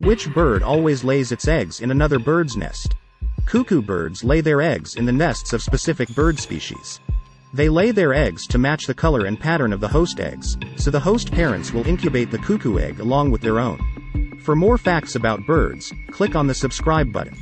Which bird always lays its eggs in another bird's nest? Cuckoo birds lay their eggs in the nests of specific bird species. They lay their eggs to match the color and pattern of the host eggs, so the host parents will incubate the cuckoo egg along with their own. For more facts about birds, click on the subscribe button.